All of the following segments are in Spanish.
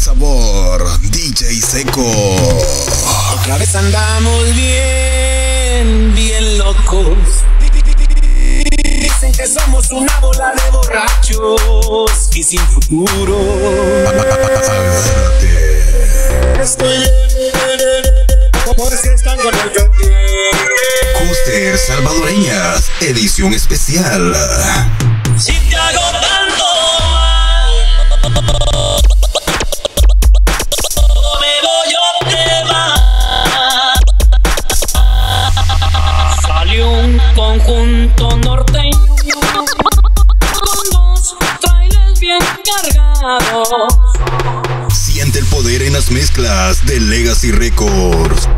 sabor, DJ Seco. Otra vez andamos bien, bien locos. Dicen que somos una bola de borrachos y sin futuro. Estoy por si están con el Custer Salvadoreñas, edición especial. Conjunto norteño con dos trailers bien cargados. Siente el poder en las mezclas de Legacy Records.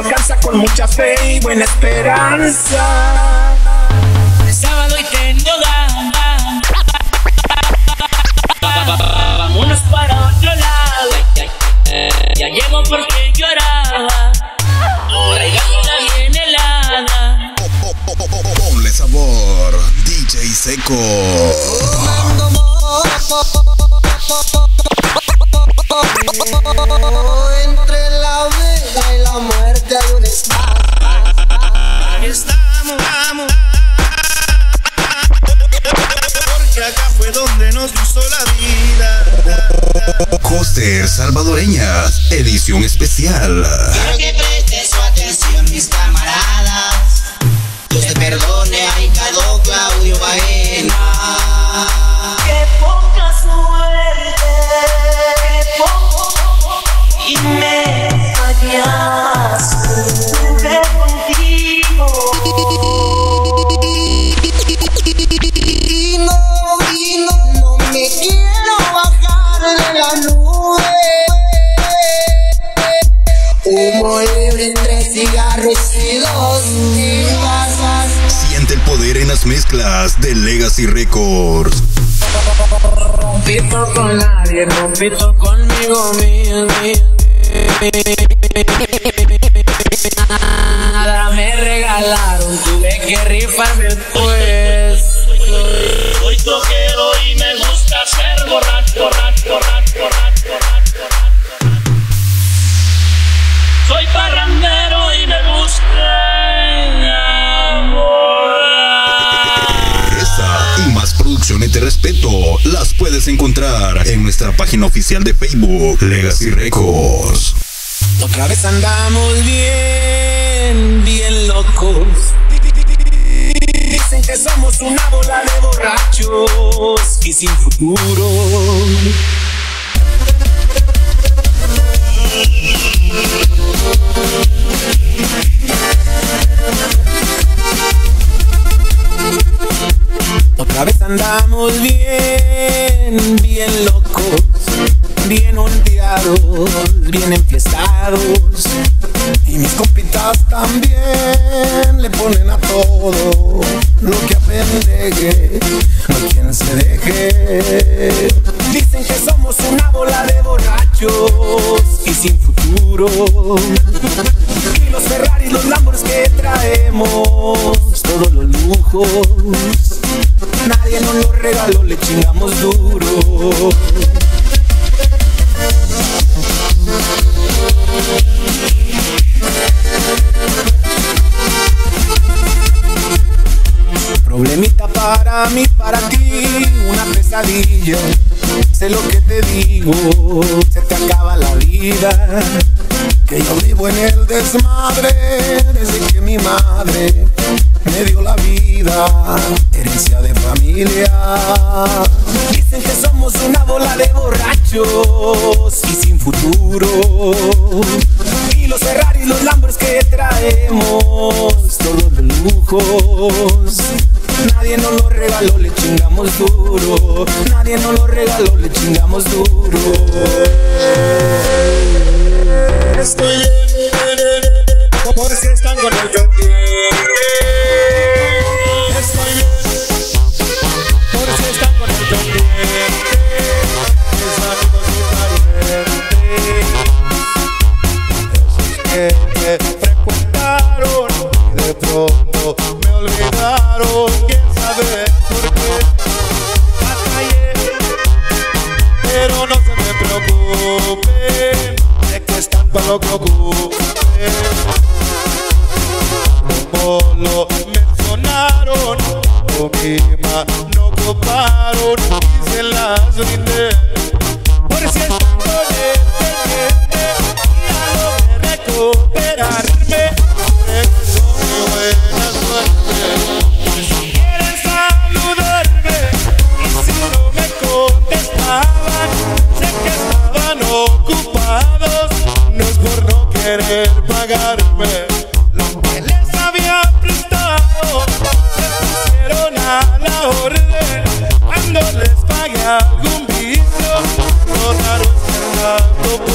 Alcanza con mucha fe y buena esperanza. Sábado y tengo ganas. Vámonos para otro lado. Ya llego porque lloraba. Ahora ya está bien helada. Ponle sabor, DJ Seco. Entre vida. Custer Salvadoreñas, edición especial. Quiero que preste su atención, mis camaradas. Dios te perdone, ahí quedó Claudio Baena. Las mezclas de Legacy Records. Compito con nadie, compito conmigo mismo. Nada me regalaron, tuve que rifarme pues. Soy toquero y me gusta ser borracho, borracho, borracho, las puedes encontrar en nuestra página oficial de Facebook, Legacy Records. Otra vez andamos bien, bien locos. Dicen que somos una bola de borrachos y sin futuro. Otra vez andamos bien, bien locos, bien ondeados, bien enfiestados. Y mis compitas también le ponen a todo lo que apendeje, hay quien se deje. Dicen que somos una bola de borrachos y sin futuro. Y los Ferraris, los Lambos que traemos, todos los lujos. Nadie nos lo regaló, le chingamos duro. Problemita para mí, para ti, una pesadilla. Sé lo que te digo, se te acaba la vida. Que yo vivo en el desmadre desde que mi madre me dio la vida, herencia de familia. Dicen que somos una bola de borrachos y sin futuro. Y los Ferrari, los Lambros que traemos, todos los lujos. Nadie nos lo regaló, le chingamos duro. Nadie nos lo regaló, le chingamos duro. Estoy bien, porque están con el yo no mencionaron Con Ima no coparon y se las brindé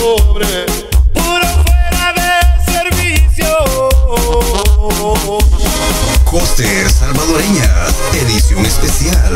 pobre, puro fuera de servicio. Costes salvadoreñas, edición especial.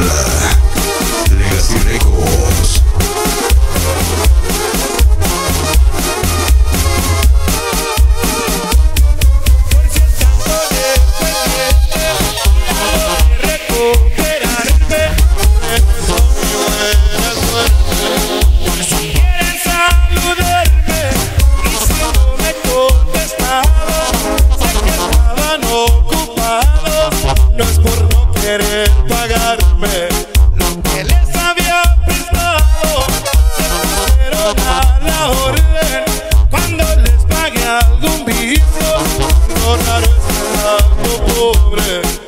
cuando les pague algún vicio. Lo raro es pobre.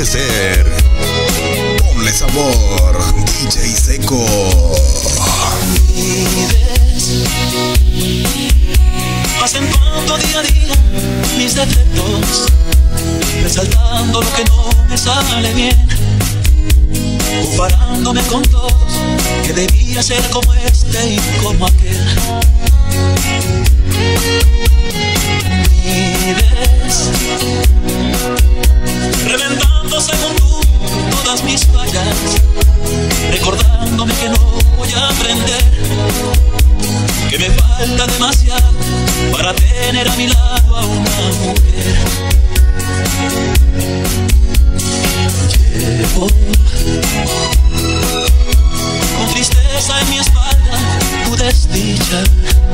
enloquecer. Ponle sabor, DJ Seco. Hacen Acentuando día a día mis defectos, resaltando lo que no me sale bien, comparándome con todos que debía ser como este y como aquel just the touch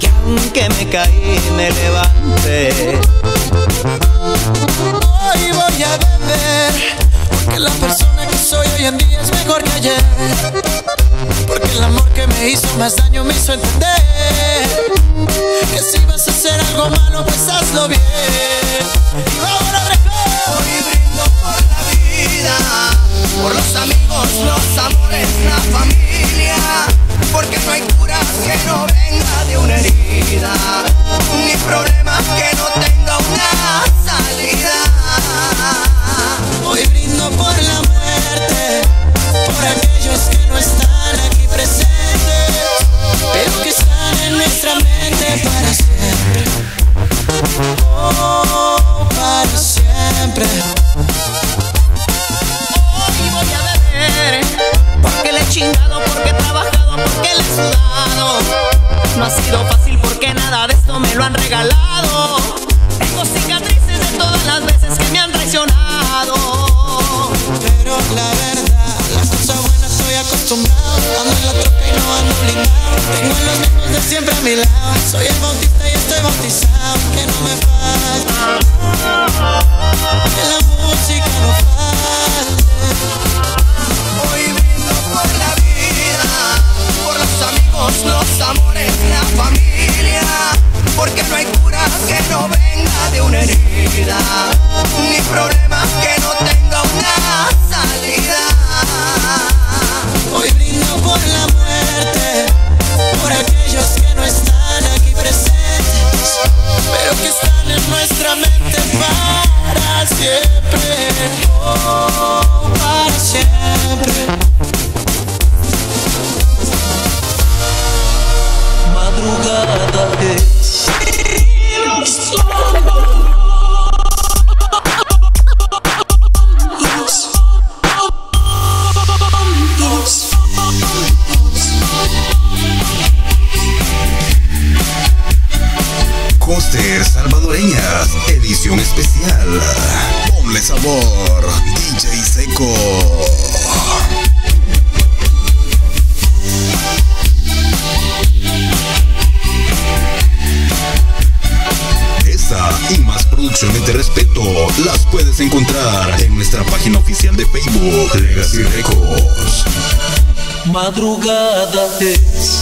que aunque me caí me levanté. Hoy voy a beber, porque la persona que soy hoy en día es mejor que ayer. Porque el amor que me hizo más daño me hizo entender que si vas a hacer algo malo pues hazlo bien. Y ahora hoy brindo por la vida, por los amigos, los amores, la familia, porque no hay que no venga de una herida, ni problema que no tenga una salida. de Facebook Legacy Records. Madrugada es.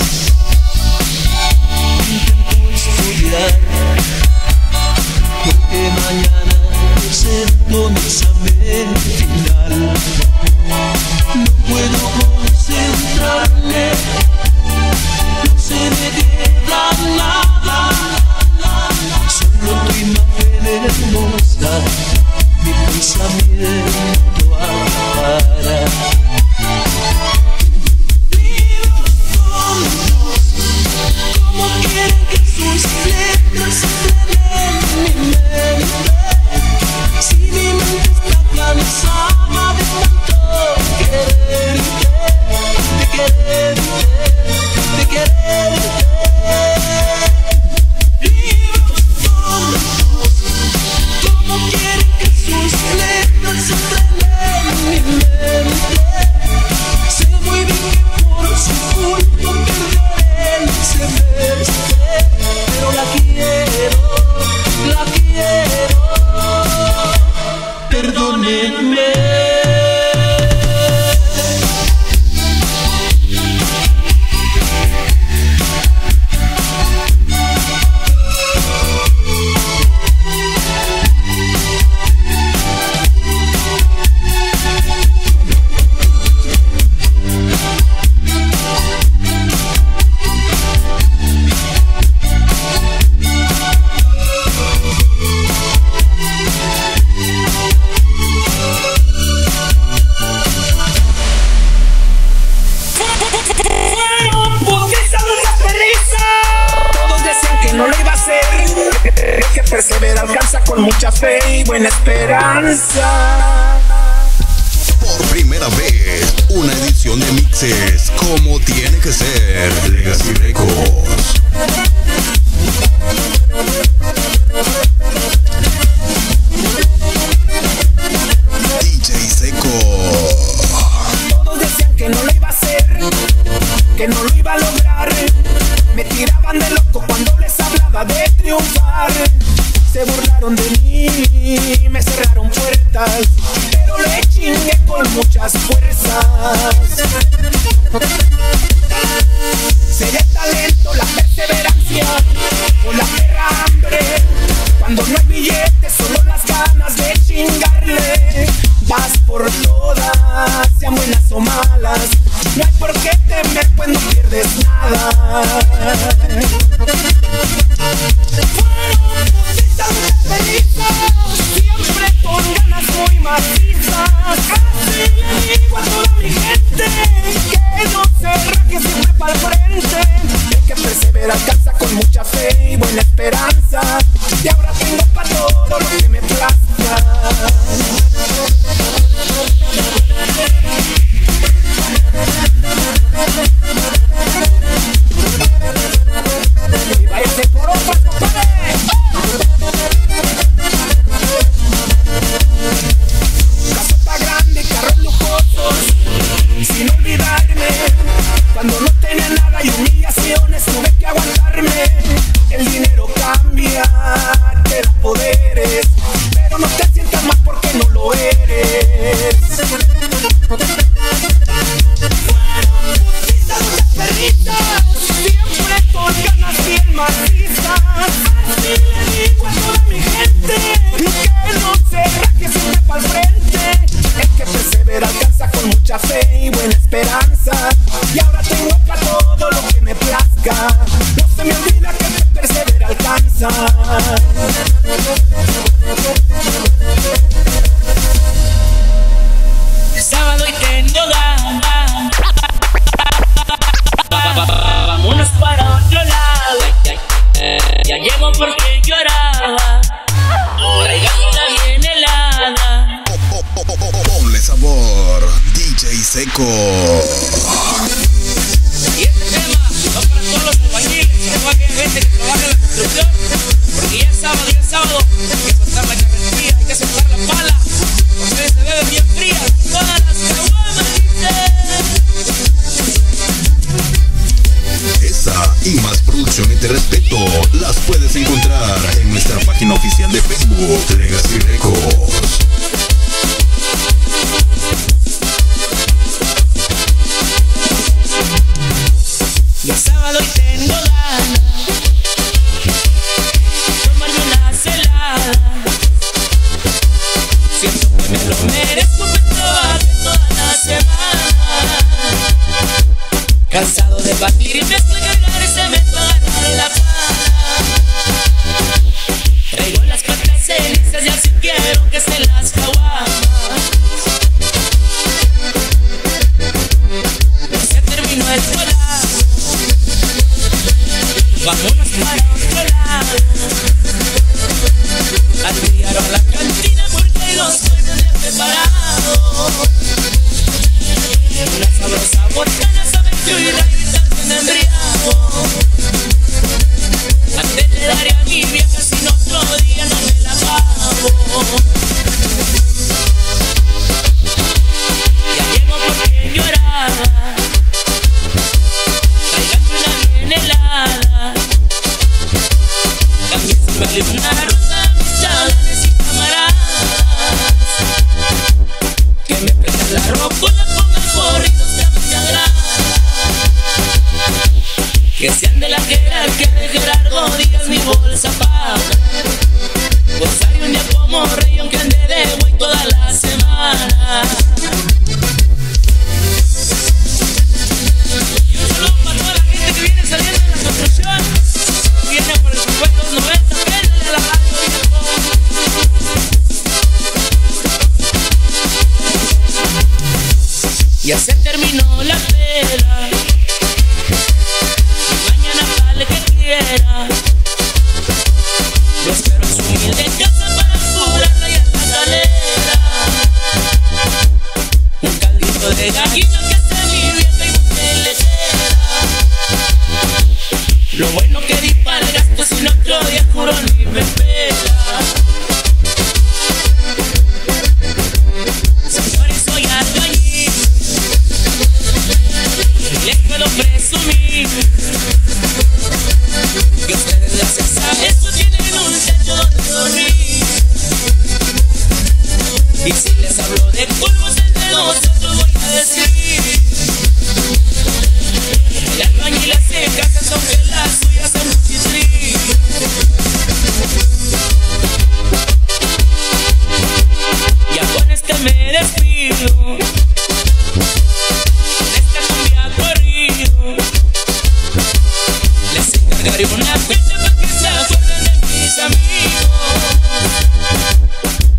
Intento estudiar.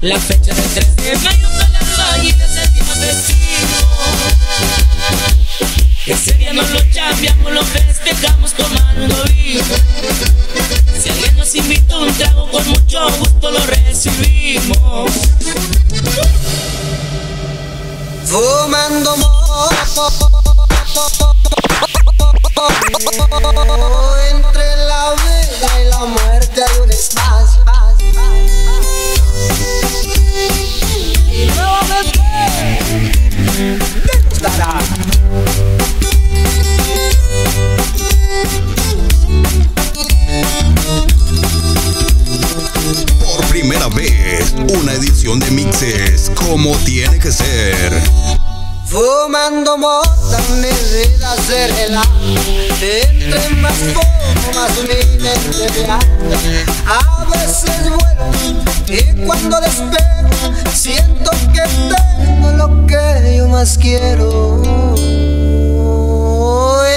La fecha del 3 de mayo para las águilas el día festivo. Ese día no lo chambeamos, lo festejamos tomando vino. Si alguien nos invita un trago, con mucho gusto lo recibimos. Fumando entre la vida y la muerte. una edición de mixes como tiene que ser. Fumando mota, mi vida se relaja. Entre más fumas, mi mente viaja. A veces vuelo y cuando despego, siento que tengo lo que yo más quiero.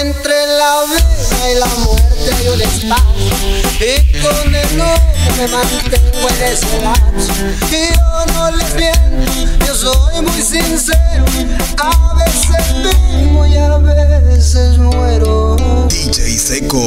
Entre la vida y el amor traigo el espacio. Y con el no me mantengo en ese lapso. Y yo no les miento, yo soy muy sincero. A veces vivo y a veces muero. DJ Seco.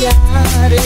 Yeah.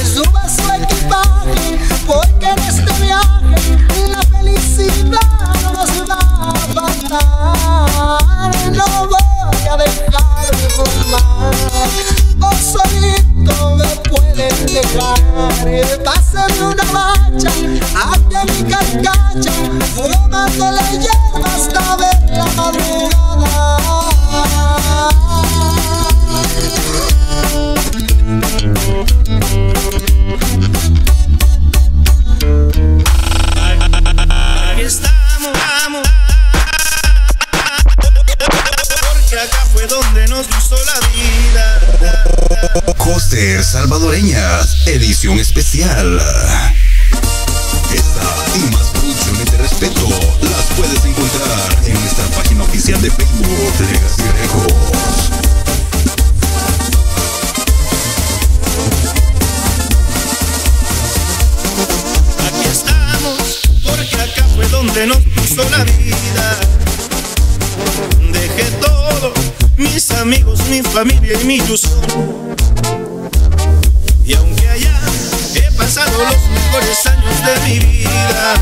Mejores años de mi vida,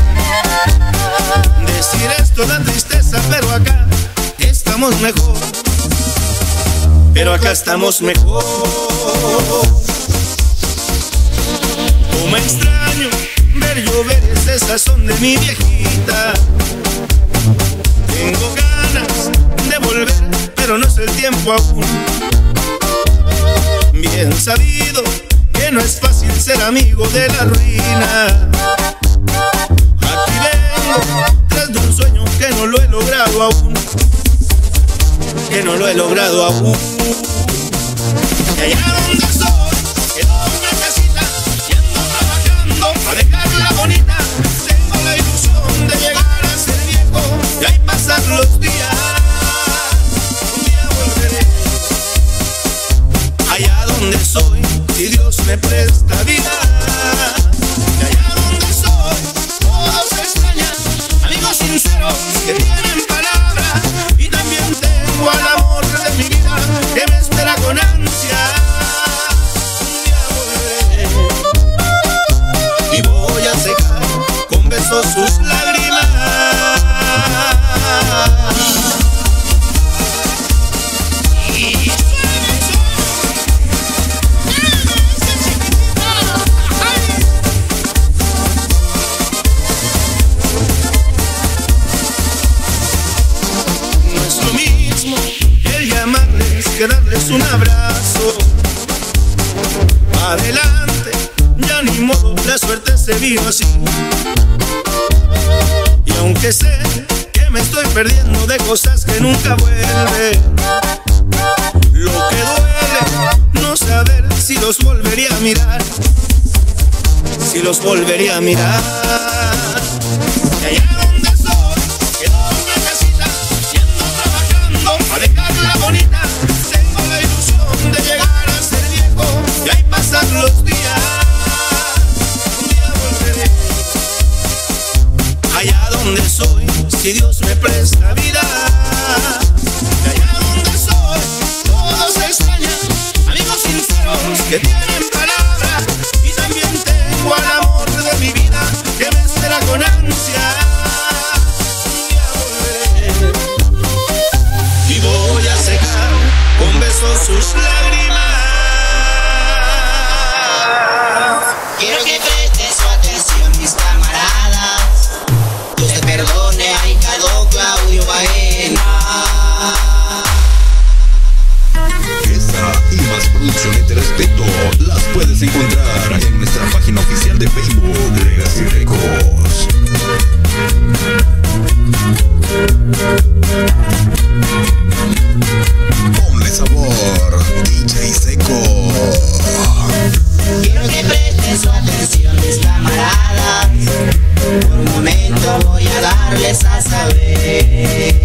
decir esto da tristeza, pero acá estamos mejor. Pero acá estamos mejor. Como extraño ver llover ese sazón de mi viejita. Tengo ganas de volver, pero no es el tiempo aún. Bien sabido no es fácil ser amigo de la ruina. Aquí vengo tras de un sueño que no lo he logrado aún. Que no lo he logrado aún. Y allá donde soy, quedó una casita, yendo trabajando para dejarla bonita. Tengo la ilusión de llegar a ser viejo y ahí pasar los me presta vida. Y allá donde soy, todos extrañan, amigos sinceros que tienen Y aunque sé que me estoy perdiendo de cosas que nunca vuelven, lo que duele no saber si los volvería a mirar, si los volvería a mirar. De las puedes encontrar en nuestra página oficial de Facebook, Legacy Records. Ponle sabor, DJ Seco. Quiero que prestes su atención, mis camaradas. Por un momento voy a darles a saber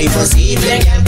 imposible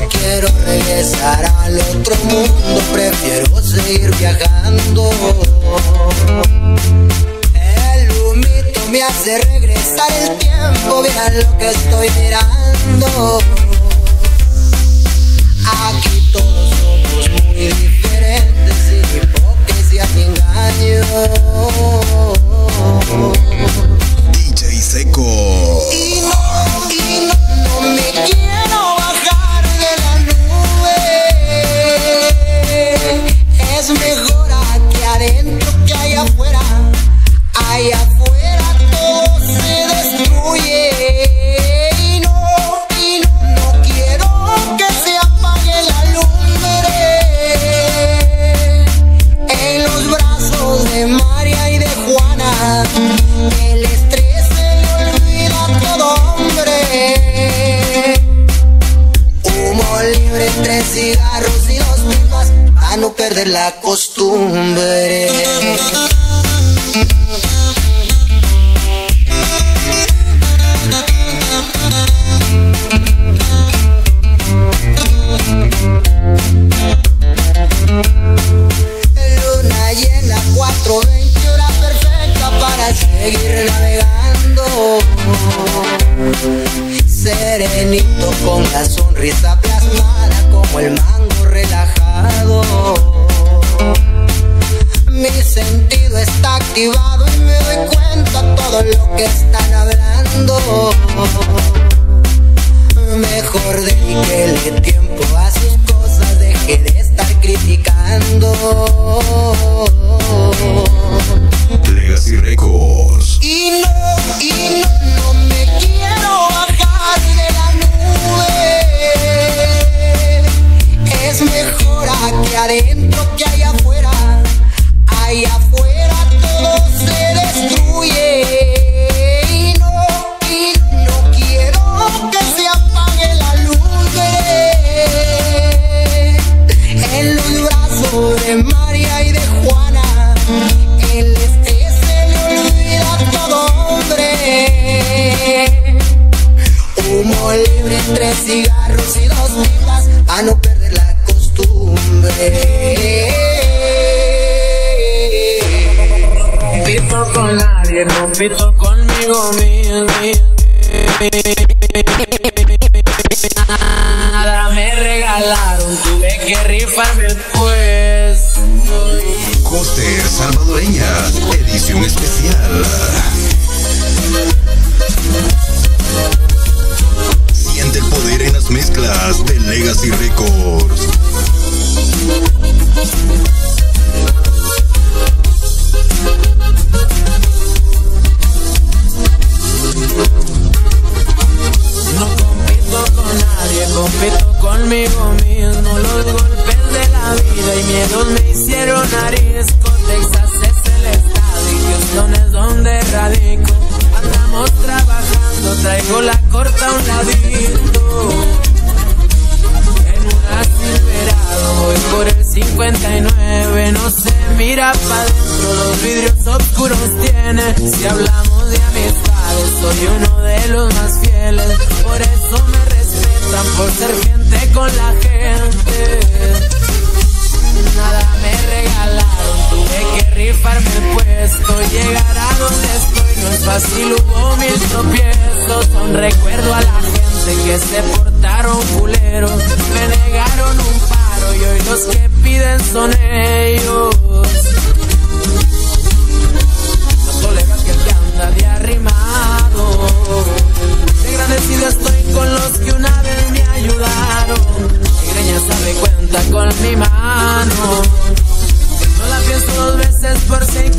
No quiero regresar al otro mundo, prefiero seguir viajando. El humito me hace regresar el tiempo, vean lo que estoy mirando. Aquí todos somos muy diferentes, sin hipocresía ni engaño. DJ Seco. Y no, y Es la costumbre. Luna llena, 420 hora perfecta para seguir navegando. Serenito con la sonrisa plasmada como el mango relajado. Sentido está activado y me doy cuenta todo lo que están hablando. Mejor dediquele tiempo a sus cosas, deje de estar criticando. Coster Salvadoreña. Edición especial. Siente el poder en las mezclas de Legacy Records. No compito con nadie, compito conmigo mismo. Los golpes de la vida y miedos me hicieron arisco. Texas es el estado y Houston es donde radico. Andamos trabajando, traigo la corta a un ladito. En una Silverado voy por el 59, no se mira pa' dentro, los vidrios oscuros tiene. Si hablamos de amistades, soy uno de los más fieles, por eso me respetan, por ser gente con la gente. Nada me regalaron, tuve que rifarme el puesto, llegar a donde estoy. No es fácil, hubo mil tropiezos, son recuerdo a la gente que se portaron culeros, me negaron un paro y hoy los que piden son ellos. No toleras que te anda de arrimado, de agradecido estoy con los que una vez me ayudaron, mi greña sabe cuenta con mi mano. Dos veces por si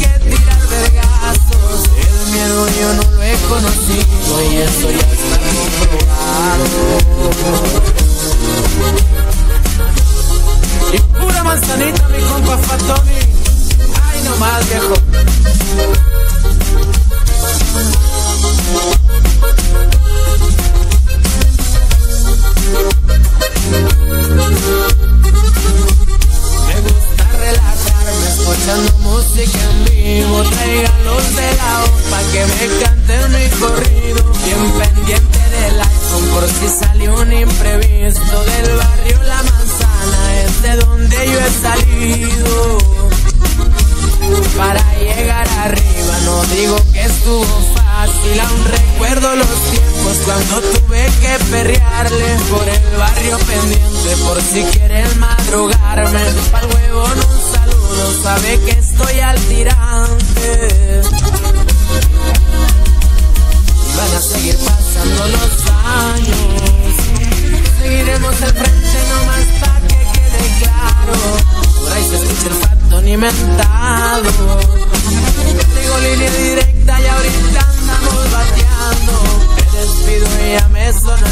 ass on the